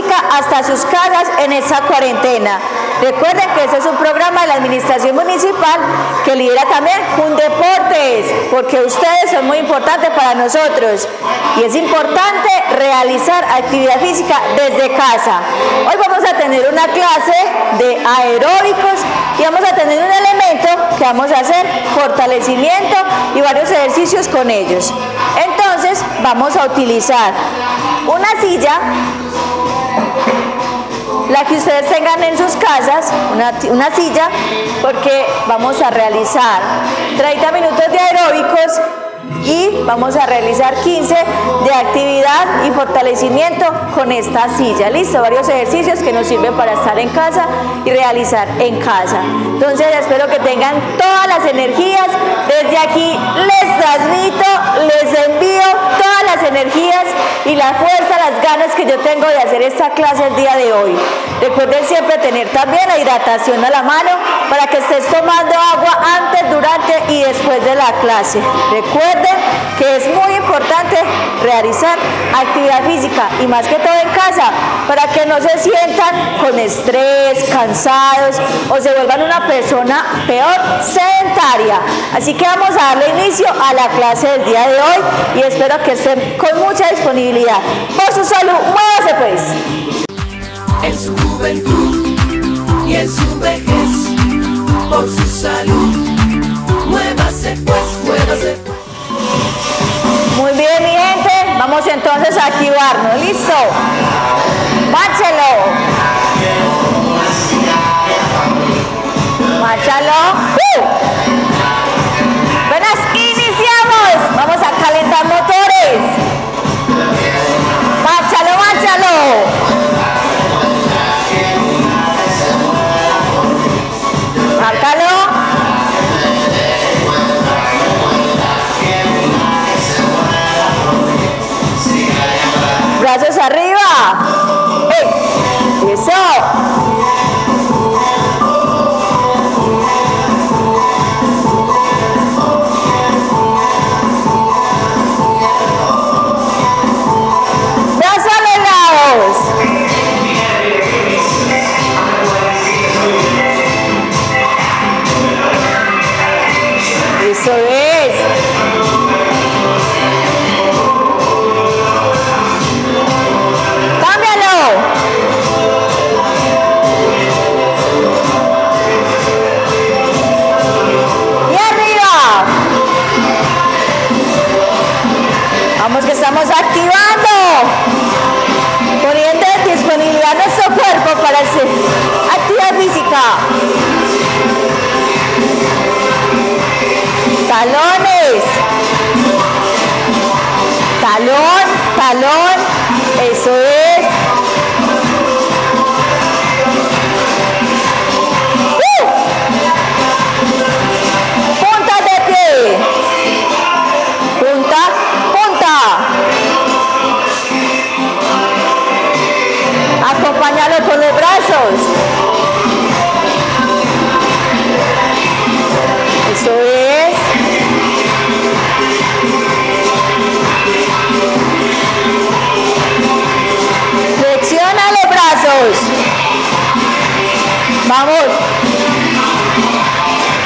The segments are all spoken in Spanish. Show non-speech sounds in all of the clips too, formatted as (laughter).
hasta sus casas en esta cuarentena. Recuerden que este es un programa de la Administración Municipal que lidera también un Deportes, porque ustedes son muy importantes para nosotros y es importante realizar actividad física desde casa. Hoy vamos a tener una clase de aeróbicos y vamos a tener un elemento que vamos a hacer fortalecimiento y varios ejercicios con ellos. Entonces vamos a utilizar una silla la que ustedes tengan en sus casas, una, una, silla, porque vamos a realizar 30 minutos de aeróbicos y vamos a realizar 15 de actividad y fortalecimiento con esta silla. Listo, varios ejercicios que nos sirven para estar en casa y realizar en casa. Entonces espero que tengan todas las energías. Desde aquí les transmito, les envío todas las energías y la fuerza, las ganas que yo tengo de hacer esta clase el día de hoy. Recuerden siempre tener también la hidratación a la mano para que estés tomando agua antes, durante y después de la clase. Recuerden que es muy importante realizar actividad física y más que todo en casa para que no se sientan con estrés, cansados o se vuelvan una persona peor sedentaria. Así que vamos a darle inicio a la clase del día de hoy y espero que estén con mucha disponibilidad. Por su salud, muévase pues. En su juventud y en su vejez, por su salud, muévase pues, muévase pues. Muy bien, mi gente. Vamos entonces a activarnos. ¿Listo? Máchelo. Máchalo. ¡Uh! Buenas, iniciamos. Vamos a calentar motores. Arriba. Hacer actividad física. Talones. Talón, talón. Eso es. Flexiona los brazos. Vamos.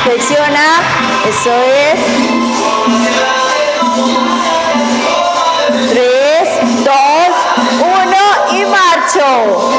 Flexiona. Eso es. Tres, dos, uno y marcho.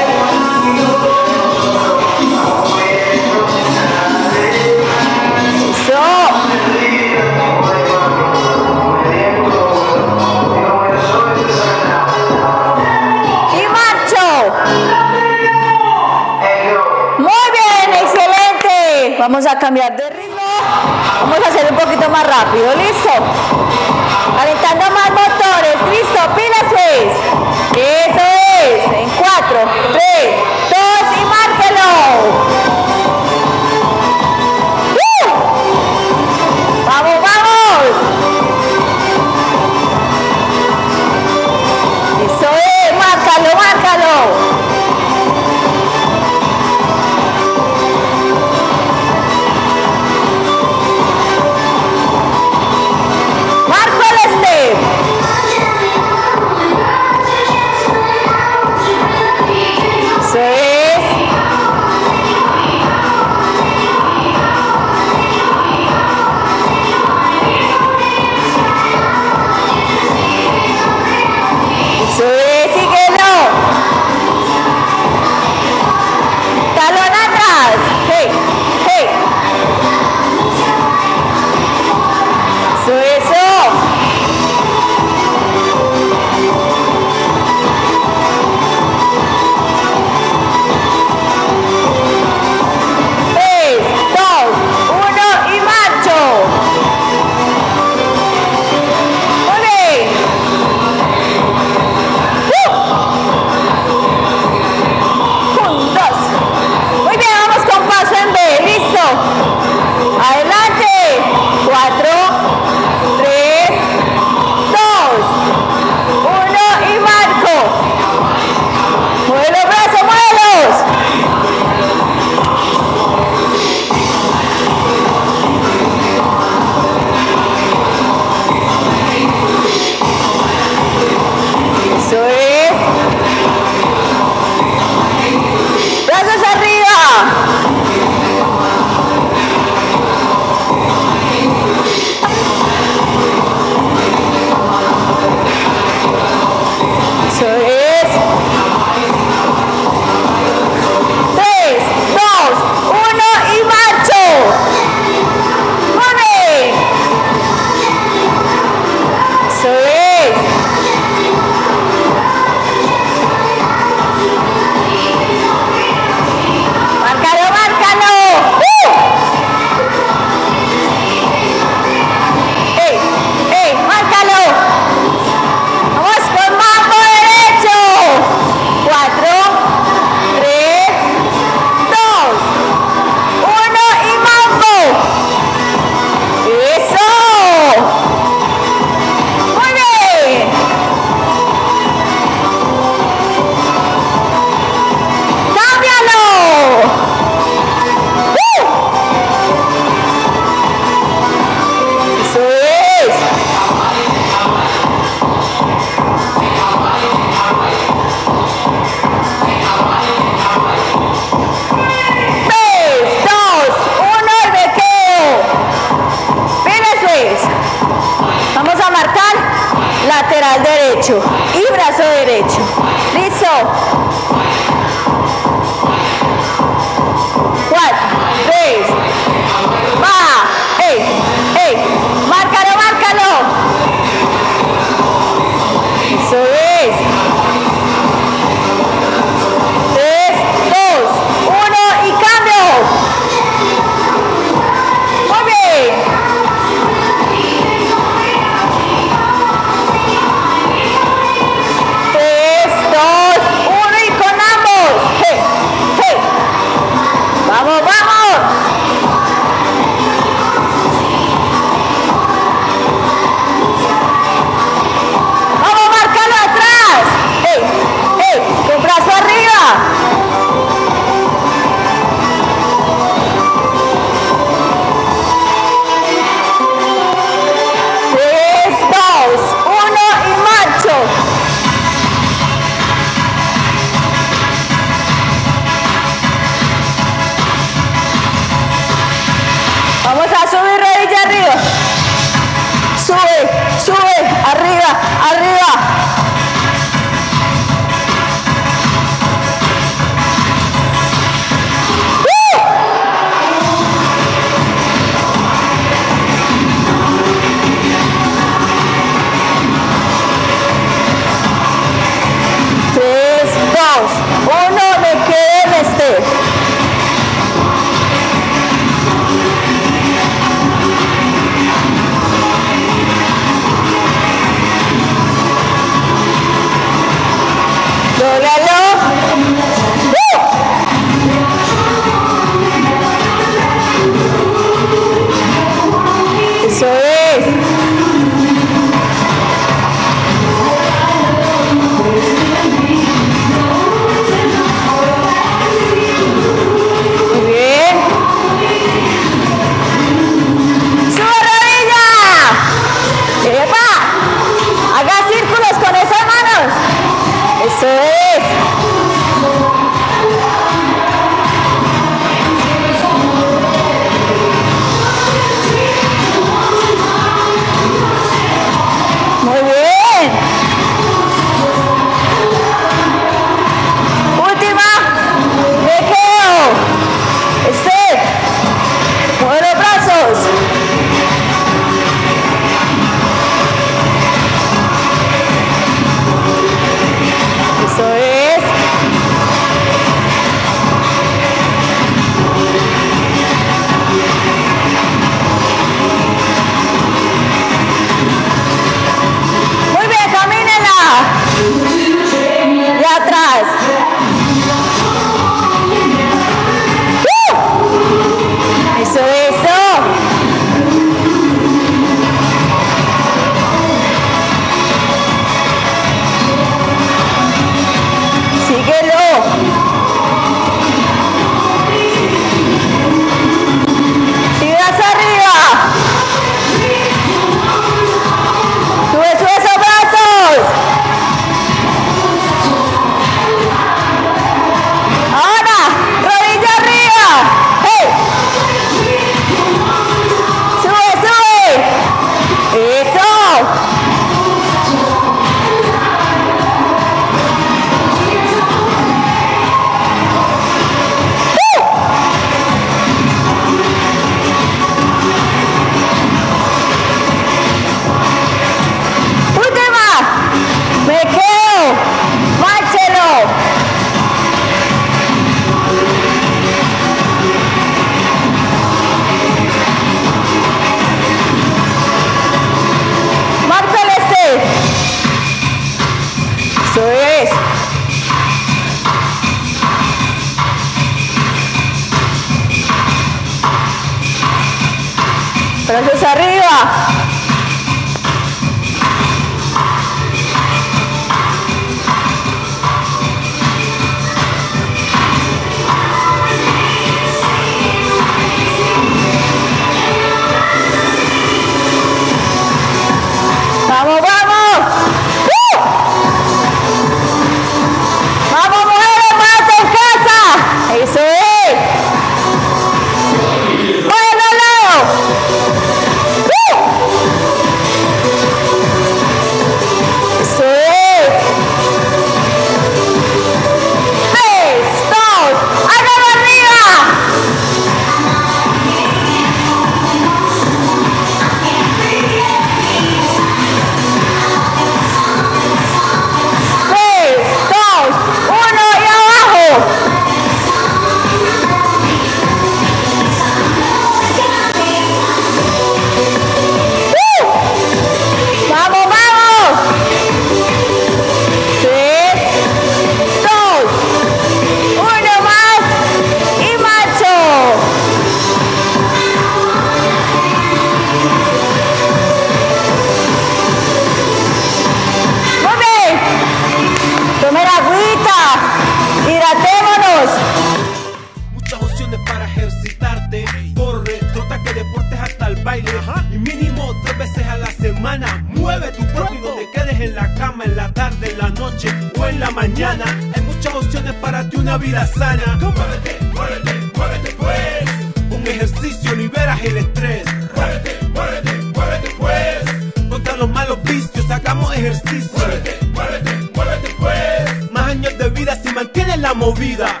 Movida.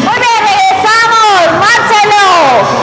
Bien, regresamos. Márchelo.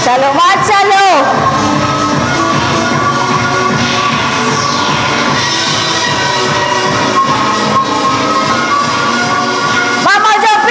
Márchalo, márchalo. ¡Vamos, John (laughs)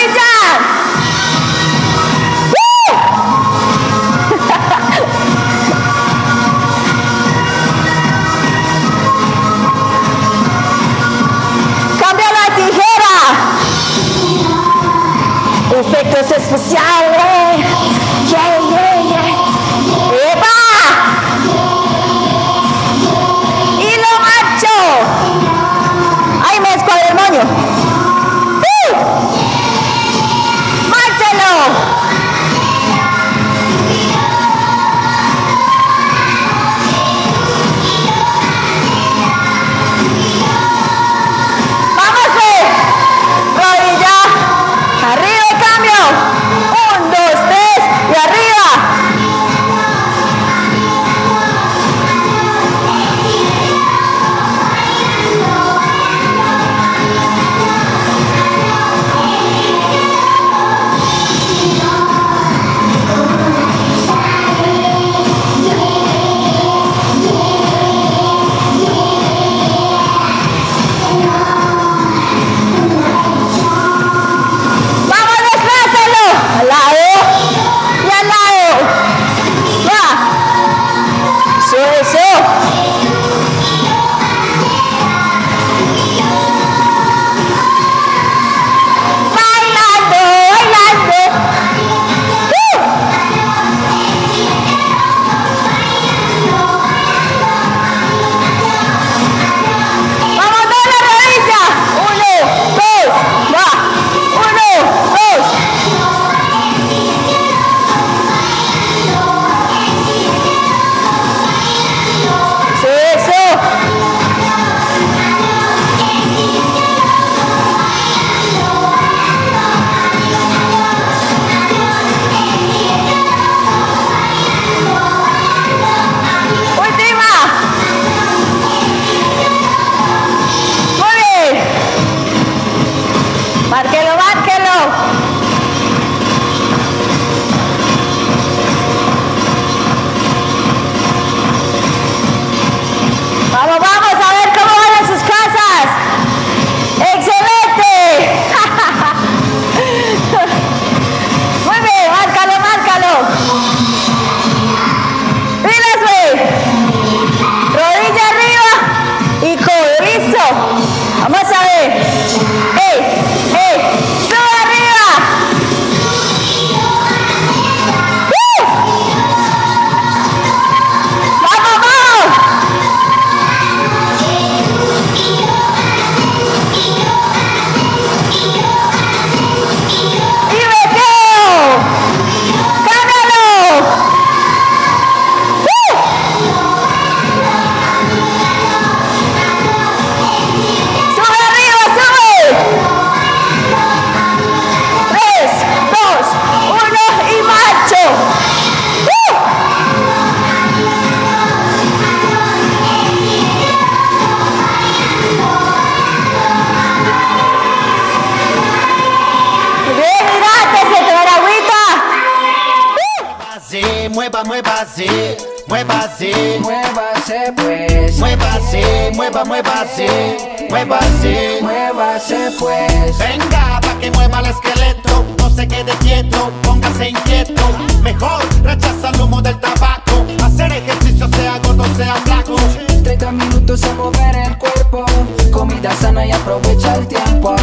muévase, Muévase pues, muévase, mueva, muévase, muévase. muévase pues. Venga, pa' que mueva el esqueleto, no se quede quieto, póngase inquieto. Mejor rechaza el humo del tabaco, hacer ejercicio sea gordo, sea flaco. 30 minutos a mover el cuerpo, comida sana y aprovecha el tiempo.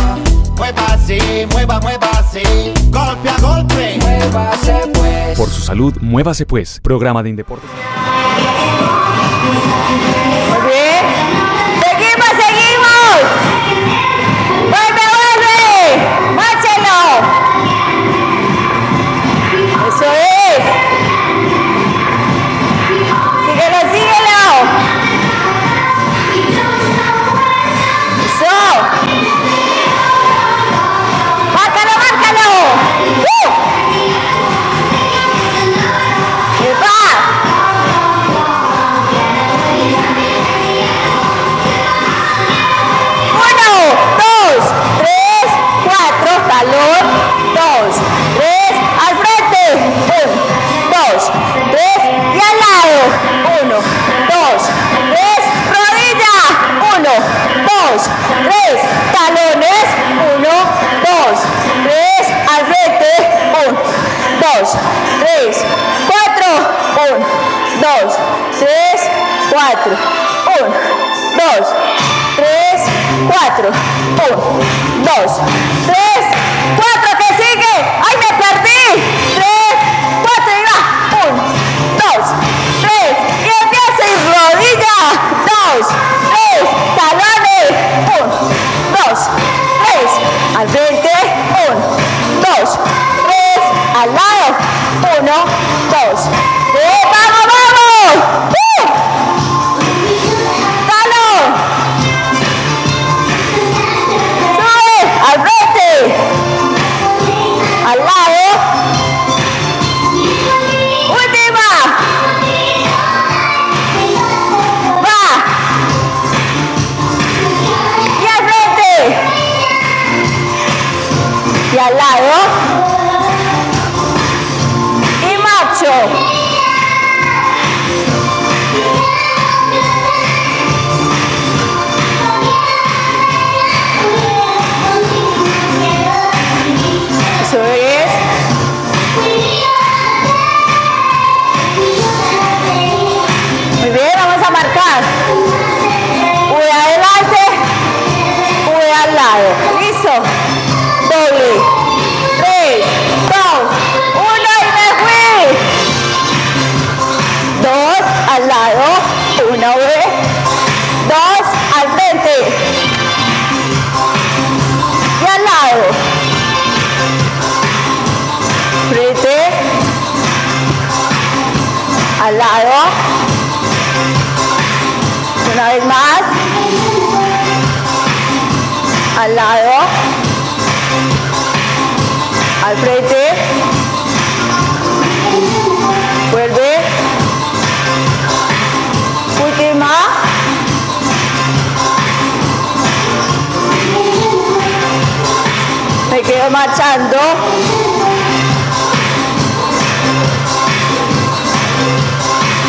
Muévase, mueva, muévase, golpe Por su salud, muévase pues. Programa de Indeportes. Muy bien. 3, 4, 1, 2, 3, 4, 1, 2, 3, 4, 1, 2, 3, 4, que sigue, ¡ay me perdí! 3, 4 y va, 1, 2, 3, y empieza y rodilla, 2, 3, talones, 1, 2, 3, no?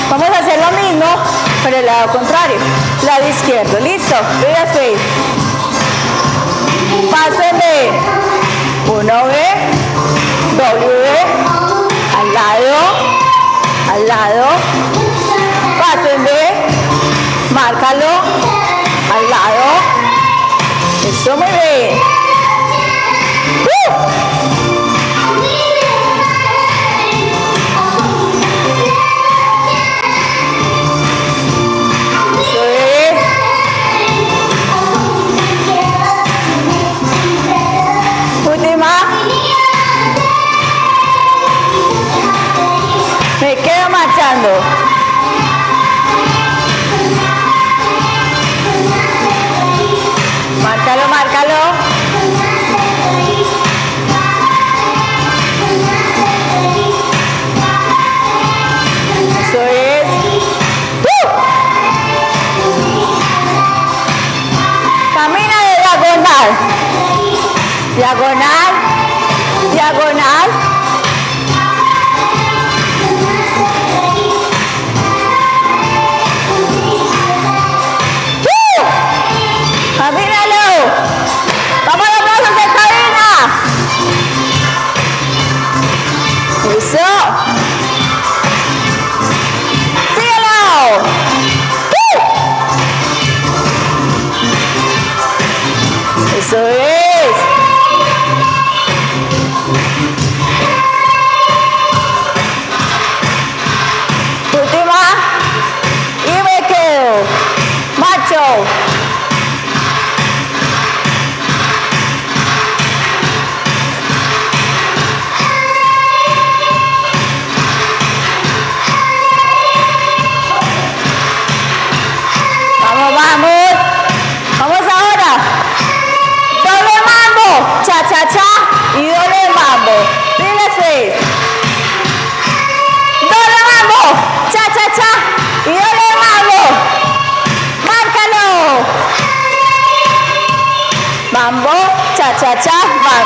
Vamos a hacer lo mismo, pero el lado contrario, lado izquierdo, listo, fíjate. Pasen de 1B, W, al lado, al lado, pasen de, márcalo, al lado, eso muy bien. Última, me quedo marchando.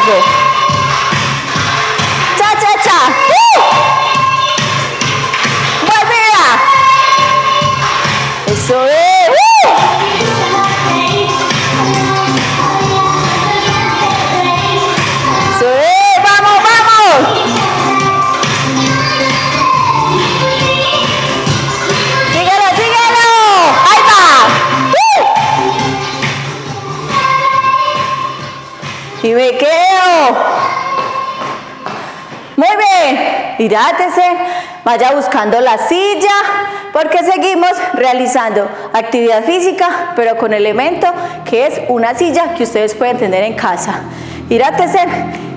থাকবো hidrátese, vaya buscando la silla, porque seguimos realizando actividad física, pero con elemento que es una silla que ustedes pueden tener en casa. Hidrátese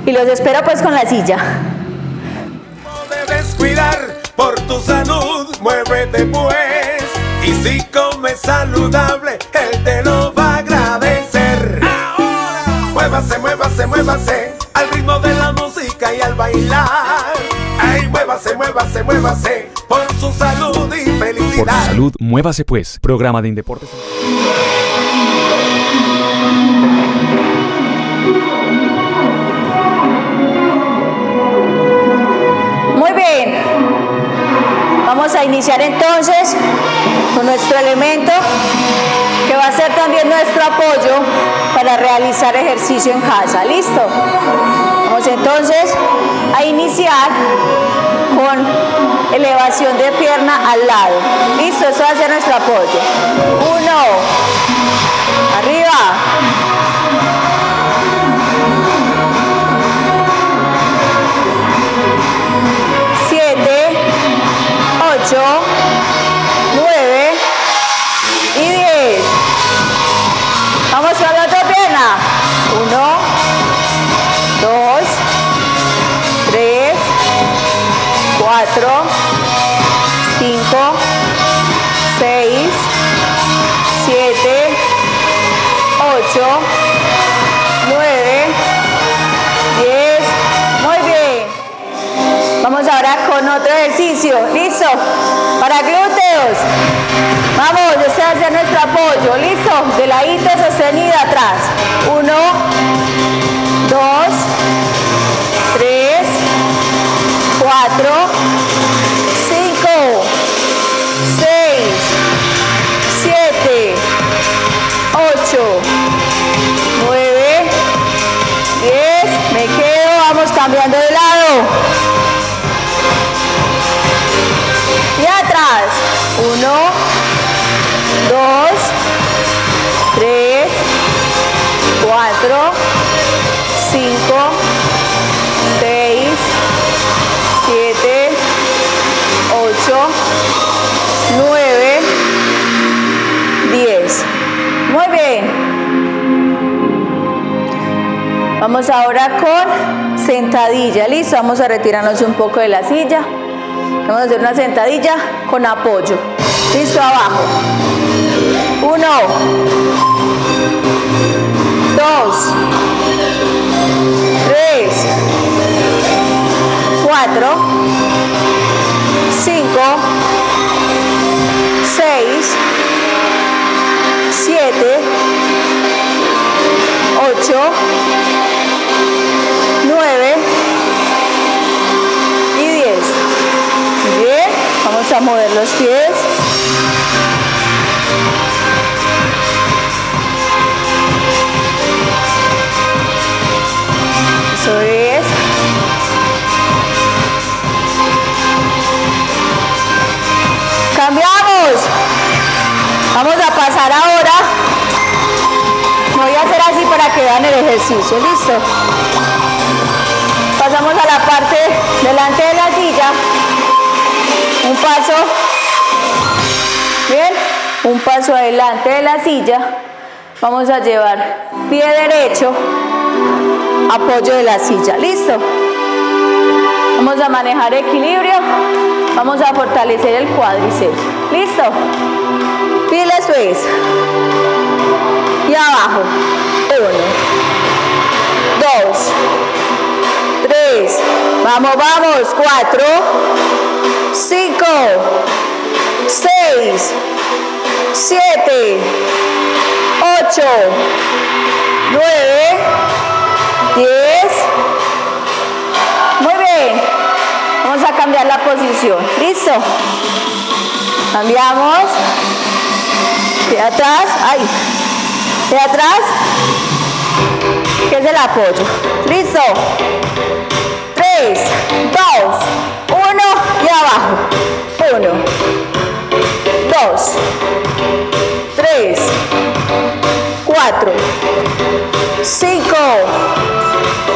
y los espero pues con la silla. No debes cuidar por tu salud, muévete pues. Y si comes saludable, él te lo va a agradecer. Ahora, muévase, muévase, muévase al ritmo de la música y al bailar. Ay, muévase, muévase, muévase por su salud y Por felicidad. tu salud, muévase pues. Programa de Indeportes. Muy bien. Vamos a iniciar entonces con nuestro elemento que va a ser también nuestro apoyo para realizar ejercicio en casa. ¿Listo? Vamos entonces a iniciar con elevación de pierna al lado. ¿Listo? Eso va a ser nuestro apoyo. Uno. Arriba. siete, ¿Listo? Para glúteos. Vamos, este va a ser nuestro apoyo. ¿Listo? De ladito sostenido atrás. Uno, Vamos ahora con sentadilla. Listo, vamos a retirarnos un poco de la silla. Vamos a hacer una sentadilla con apoyo. Listo, abajo. Uno. Dos. Tres. Cuatro. Cinco. Seis. Siete. Ocho. A mover los pies. Eso es. Cambiamos. Vamos a pasar ahora. Voy a hacer así para que vean el ejercicio. ¿Listo? Pasamos a la parte delante de la. Un paso. Bien. Un paso adelante de la silla. Vamos a llevar pie derecho, apoyo de la silla. ¿Listo? Vamos a manejar equilibrio. Vamos a fortalecer el cuádriceps. ¿Listo? Pile es. Y abajo. Uno. Dos. Tres. Vamos, vamos. Cuatro. Cinco. Seis. Siete. Ocho. Nueve. Diez. Muy bien. Vamos a cambiar la posición. ¿Listo? Cambiamos. De atrás. Ay. De atrás. Que es el apoyo. ¿Listo? Tres, dos, uno y abajo. Uno, dos, tres, cuatro, cinco,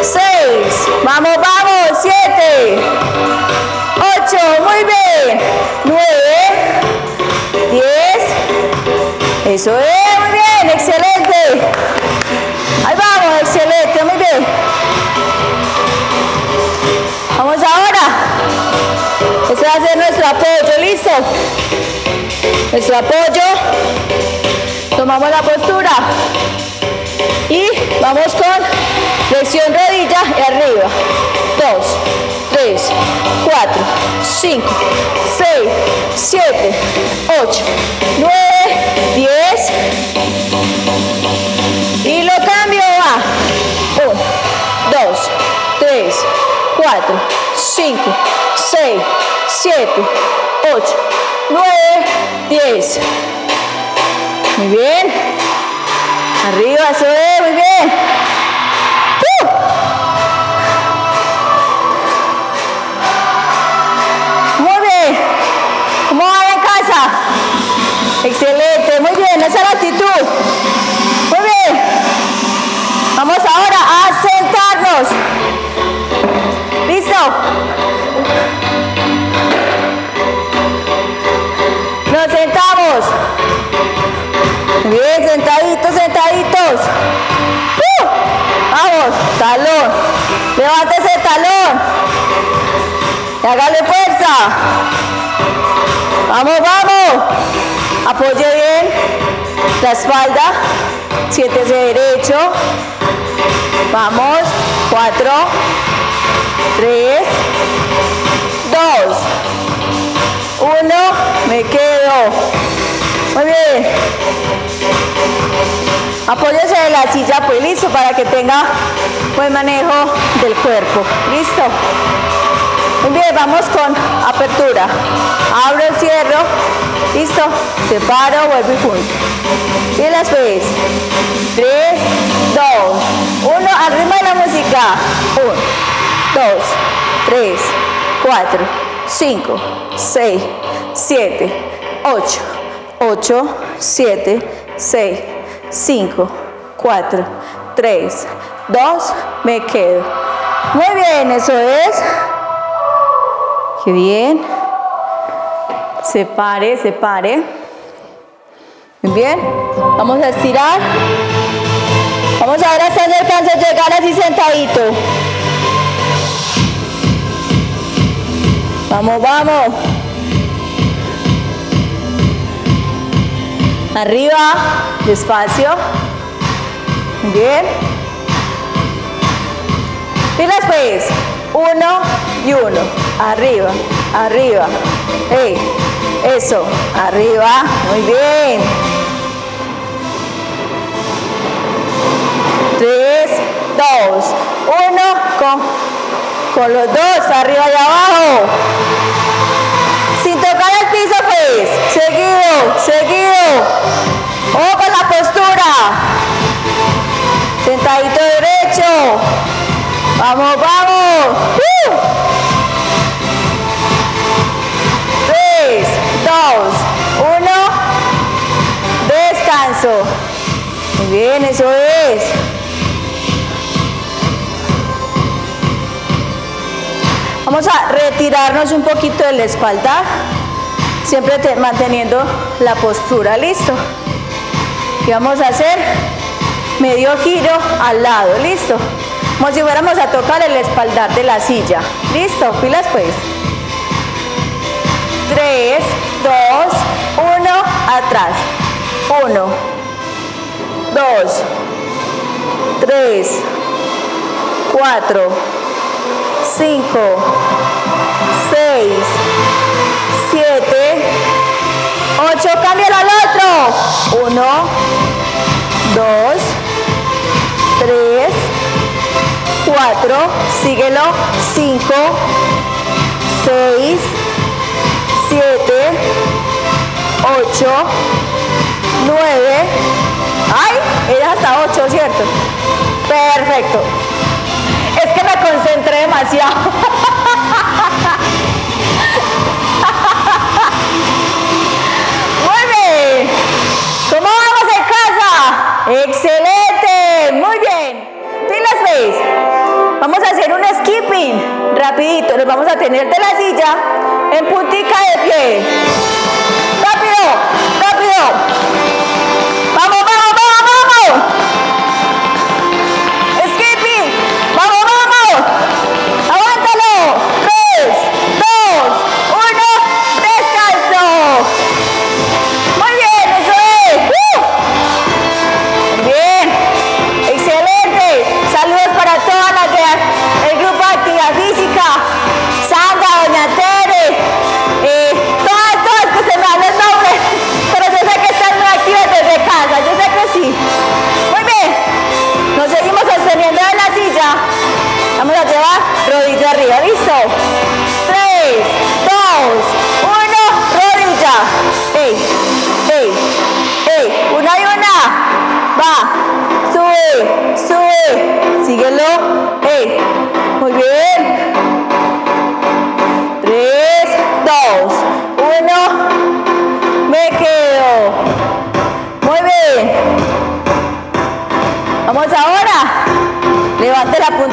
seis. Vamos, vamos. Siete, bien. 9, 10. Eso es, Nuestro apoyo. Tomamos la postura. Y vamos con flexión rodilla y arriba. 2, 3, 4, 5, 6, 7, 8, 9, 10. Y 4, 5, 6, 7, 8, 9, 10. Muy bien. Arriba, eso es, muy bien. ¡Uh! Muy bien. ¿Cómo en casa? Excelente, muy bien, esa es la actitud. Vamos, vamos. Apoye bien la espalda. Siéntese derecho. Vamos. Cuatro. Tres. Dos. Uno. Me quedo. Muy bien. Apóyese de la silla, pues listo, para que tenga buen manejo del cuerpo. Listo. Muy bien, vamos con apertura. Abro el cierro. Listo. Separo, vuelvo y junto. Y las veces. 3, 2, 1. Al ritmo de la música. 1, 2, 3, 4, 5, 6, 7, 8. 8, 7, 6, 5, 4, 3, 2, me quedo. Muy bien, eso es. Bien. Separe, separe. Muy bien. Vamos a estirar. Vamos a ver hasta dónde alcanza a llegar así sentadito. Vamos, vamos. Arriba, despacio. Muy bien. Y después, uno y uno. Arriba, arriba. Ey, eso, arriba. Muy bien. Tres, dos, uno. Con, con los dos, arriba y abajo. Sin tocar el piso, pues. Seguido, seguido. Ojo con la postura. Sentadito derecho. Vamos, vamos. ¡Uh! Tres, dos, uno. Descanso. Muy bien, eso es. Vamos a retirarnos un poquito de la espalda, siempre te- manteniendo la postura, listo. Y vamos a hacer medio giro al lado, listo. Como si fuéramos a tocar el espaldar de la silla, listo, pilas pues. 3, 2, 1, atrás. 1, 2, 3, 4, 5, 6, 7, 8, cámbialo al otro. 1, 2, 3, 4, síguelo. 5, 6, 7, 8, 9. ¡Ay! Era hasta 8, ¿cierto? Perfecto. Es que me concentré demasiado. (laughs) Muy bien. ¿Cómo vamos en casa? Excelente. Nos vamos a tener de la silla En puntica de pie.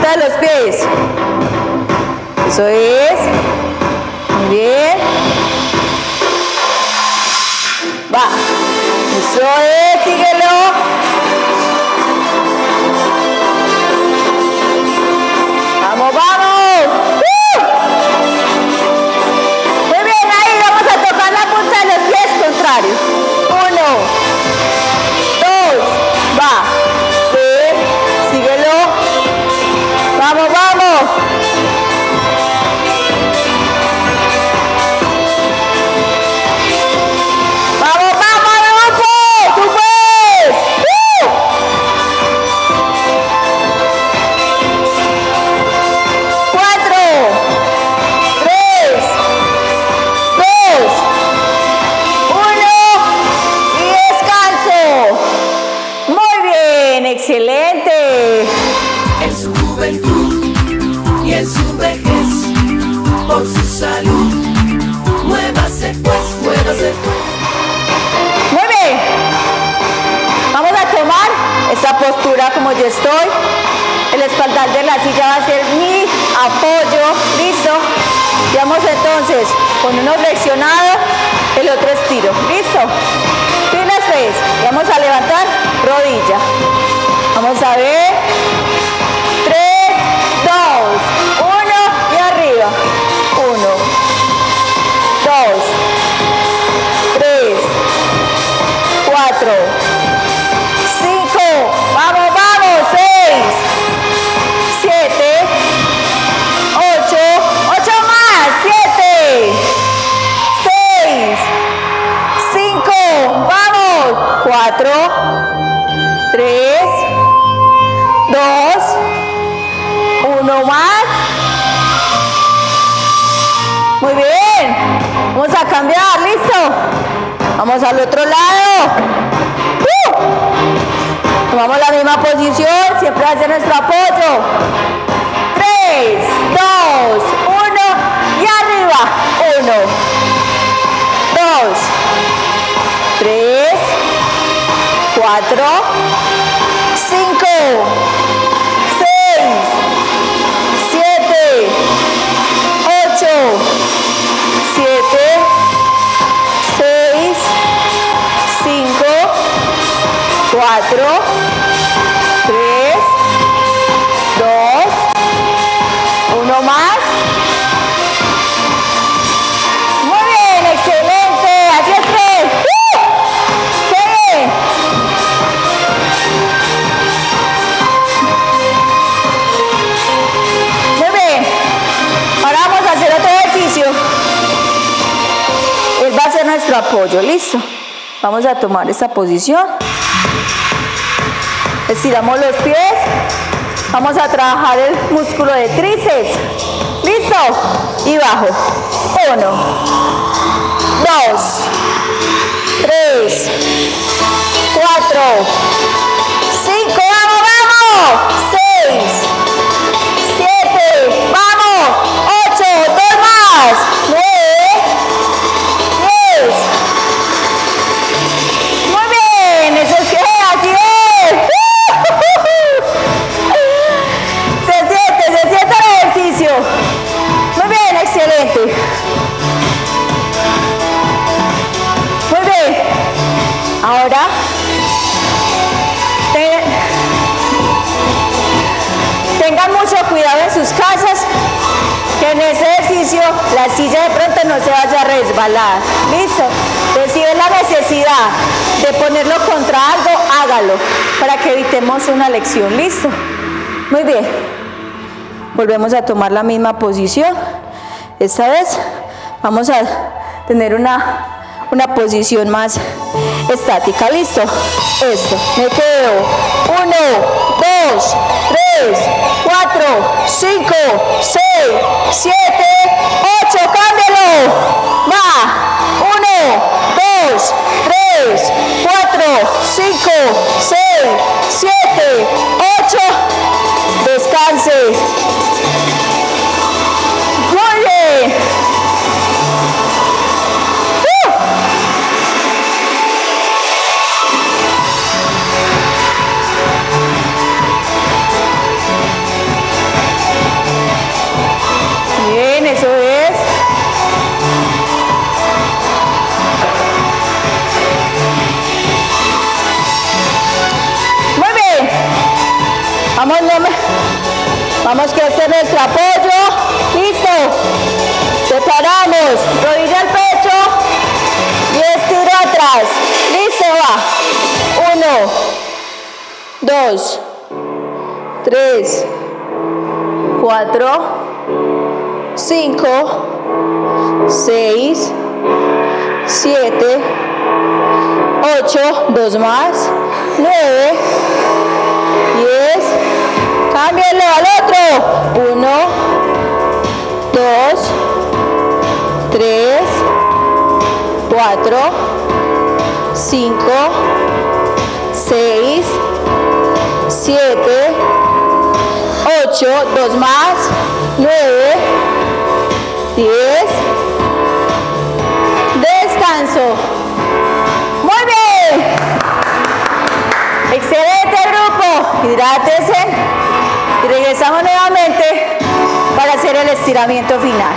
Punta de los pies. Eso es. Muy bien. Va. Eso es. Síguelo. Vamos, vamos. ¡Uh! Muy bien, ahí vamos a tocar la punta de los pies contrario. Postura como yo estoy. El espaldar de la silla va a ser mi apoyo. ¿Listo? Y vamos entonces con uno flexionado, el otro estiro. ¿Listo? Pilas pues. Vamos a levantar rodilla. Vamos a ver. Vamos al otro lado. ¡Uh! Tomamos la misma posición, siempre hacia nuestro apoyo. 3, 2, 1 y arriba. 1, 2, 3, 4, 5, 6, 7, 8, 3, 2, 1 más. Muy bien, excelente. Hacia tres. ¡Uh! Muy bien. Ahora vamos a hacer otro ejercicio. Él va a ser nuestro apoyo. Listo. Vamos a tomar esta posición. Estiramos los pies. Vamos a trabajar el músculo de tríceps. ¿Listo? Y bajo. Uno. Dos. Tres. Cuatro. Silla de pronto no se vaya a resbalar. ¿Listo? Entonces si la necesidad de ponerlo contra algo, hágalo para que evitemos una lección. ¿Listo? Muy bien. Volvemos a tomar la misma posición. Esta vez vamos a tener una, una posición más estática. ¿Listo? Esto. Me quedo. Uno, dos, tres, cuatro, cinco, seis, siete, ocho. Cámbialo. Va. Uno, dos, tres, cuatro, cinco, seis, siete, ocho. Descanse. Vamos que este es nuestro apoyo. Listo. Separamos. Rodilla al pecho. Y estiro atrás. Listo, va. Uno. Dos. Tres. Cuatro. Cinco. Seis. Siete. Ocho. Dos más. Nueve. Diez. Cámbialo al otro. Uno, dos, tres, cuatro, cinco, seis, siete, ocho, dos más, nueve, diez. Descanso. Muy bien. Excelente grupo. Hidrátese. Regresamos nuevamente para hacer el estiramiento final.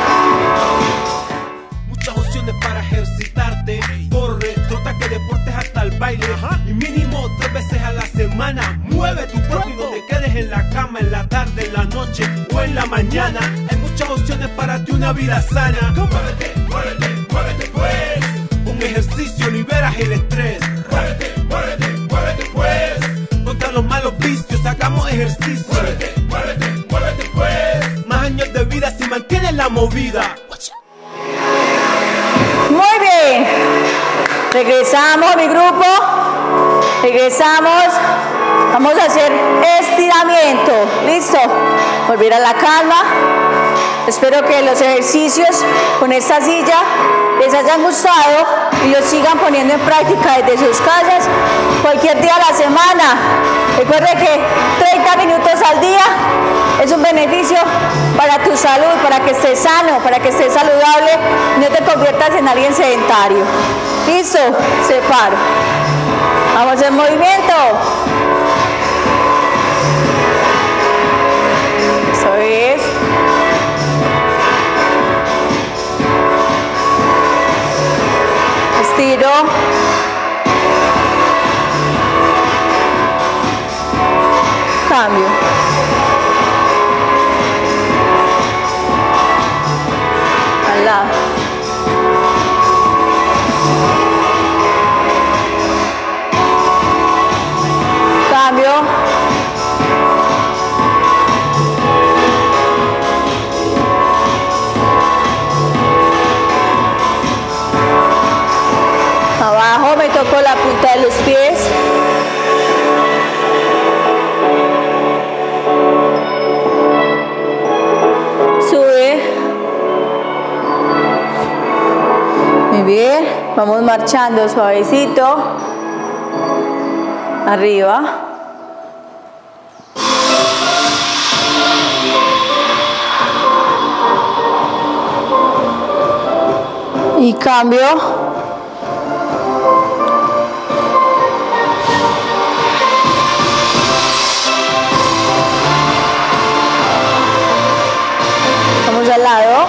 Muchas opciones para ejercitarte. Corre, trota que deportes hasta el baile. Y mínimo tres veces a la semana. Mueve tu cuerpo y no te quedes en la cama en la tarde, en la noche o en la mañana. Hay muchas opciones para ti, una vida sana. Muévete, muévete, muévete pues. Un ejercicio liberas el estrés. Muévete, muévete, muévete pues. Contra los malos vicios, hagamos ejercicio. Muévete, movida. Muy bien. Regresamos, mi grupo. Regresamos. Vamos a hacer estiramiento. ¿Listo? Volver a la calma. Espero que los ejercicios con esta silla les hayan gustado y los sigan poniendo en práctica desde sus casas cualquier día a la semana. Recuerde que 30 minutos al día es un beneficio para tu salud, para que estés sano, para que estés saludable no te conviertas en alguien sedentario. Listo, separo. Vamos en movimiento. Eso es. Estiro. Cambio. Lado. Cambio. Vamos marchando suavecito. Arriba. Y cambio. Vamos al lado.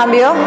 Cambio.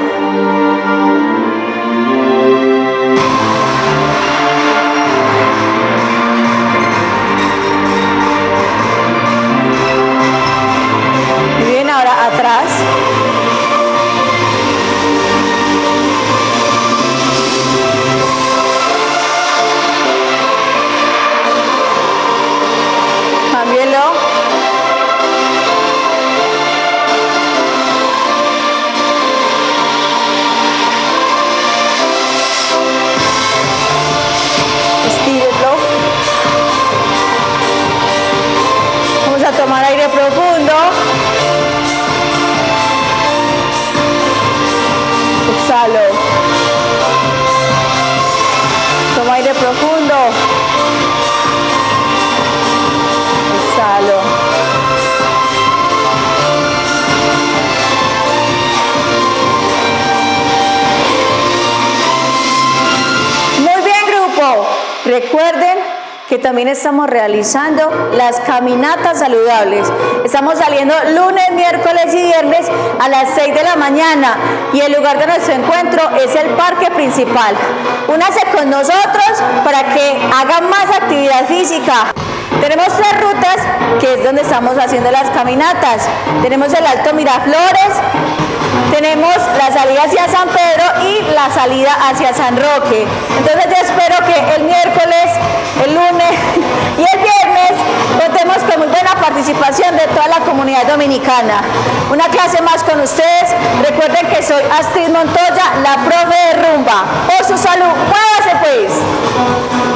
También estamos realizando las caminatas saludables. Estamos saliendo lunes, miércoles y viernes a las 6 de la mañana y el lugar de nuestro encuentro es el parque principal. Únase con nosotros para que hagan más actividad física. Tenemos tres rutas que es donde estamos haciendo las caminatas. Tenemos el Alto Miraflores, tenemos la salida hacia San Pedro y la salida hacia San Roque. Entonces yo espero que el miércoles, el lunes (laughs) y el viernes contemos con muy buena participación de toda la comunidad dominicana. Una clase más con ustedes. Recuerden que soy Astrid Montoya, la profe de rumba. Por su salud, muévase pues.